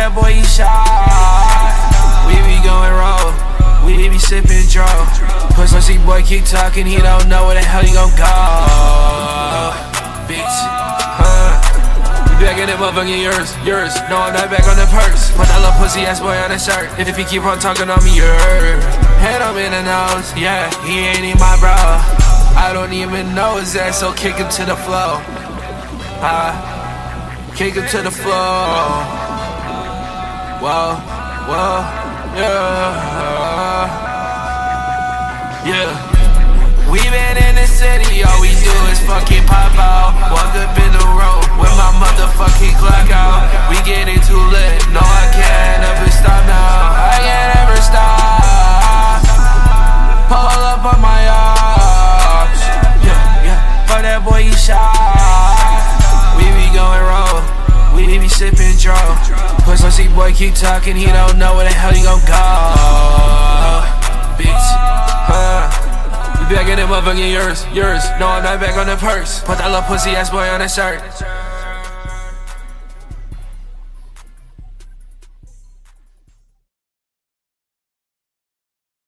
that boy, he shot. We be going roll, we be sipping dro. Push see boy keep talking, he don't know where the hell he gon' go. Bitch, huh? We back in that motherfucking yours, yours. No, I'm not back on the purse. Put that little pussy ass boy on the shirt. If, if he keep on talking on me, yours. Head up in the nose, yeah, he ain't even my bro. I don't even know his ass, so kick him to the floor. Ah, kick him to the floor. Whoa, whoa, yeah. Yeah. We been in the city, dro. Push see boy keep talking, he don't know where the hell he gon' go. Bitch, huh? We back in that motherfucking yours, yours. No, I'm not back on the purse. Put that little pussy ass boy on the shirt.